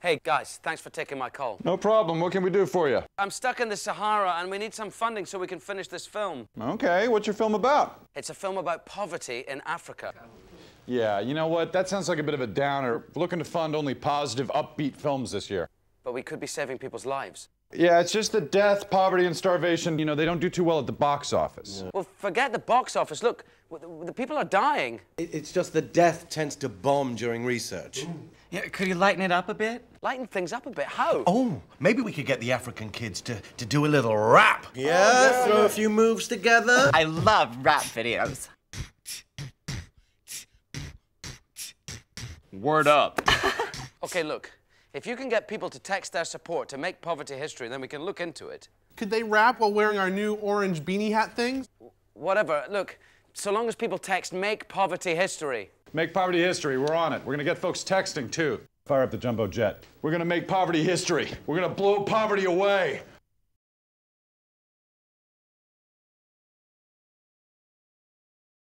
Hey, guys, thanks for taking my call. No problem. What can we do for you? I'm stuck in the Sahara and we need some funding so we can finish this film. Okay, what's your film about? It's a film about poverty in Africa. Yeah, you know what? That sounds like a bit of a downer. We're looking to fund only positive, upbeat films this year. But we could be saving people's lives. Yeah, it's just the death, poverty, and starvation, you know, they don't do too well at the box office. Well, forget the box office. Look, the people are dying. It's just that death tends to bomb during research. Yeah, could you lighten it up a bit? Lighten things up a bit. How? Oh, maybe we could get the African kids to, to do a little rap. Yeah, oh, throw a few moves together. I love rap videos. Word up. Okay, look. If you can get people to text their support to make poverty history, then we can look into it. Could they rap while wearing our new orange beanie hat things? Whatever. Look, so long as people text make poverty history. Make poverty history. We're on it. We're gonna get folks texting too. Fire up the jumbo jet. We're gonna make poverty history. We're gonna blow poverty away.